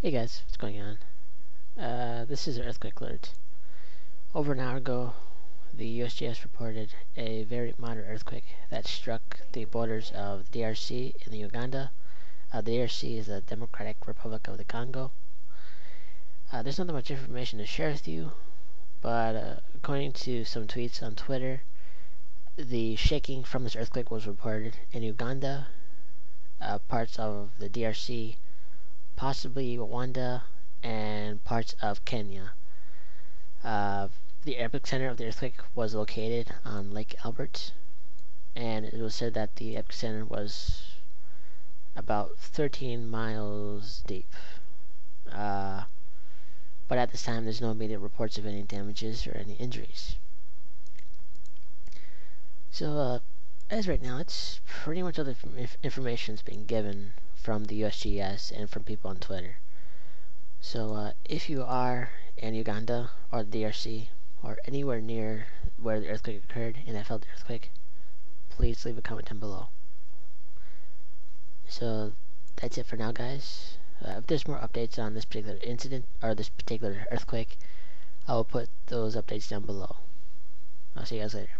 Hey guys, what's going on? Uh, this is an earthquake alert. Over an hour ago, the USGS reported a very moderate earthquake that struck the borders of DRC and Uganda. Uh, the DRC is the Democratic Republic of the Congo. Uh, there's not that much information to share with you, but uh, according to some tweets on Twitter, the shaking from this earthquake was reported in Uganda, uh, parts of the DRC, possibly Rwanda, and parts of Kenya. Uh, the epicenter of the earthquake was located on Lake Albert, and it was said that the epicenter was about 13 miles deep. Uh, but at this time, there's no immediate reports of any damages or any injuries. So, uh, as right now, it's pretty much all the information that's being given from the USGS and from people on Twitter. So uh, if you are in Uganda or the DRC or anywhere near where the earthquake occurred and that felt the earthquake, please leave a comment down below. So that's it for now, guys. Uh, if there's more updates on this particular incident or this particular earthquake, I will put those updates down below. I'll see you guys later.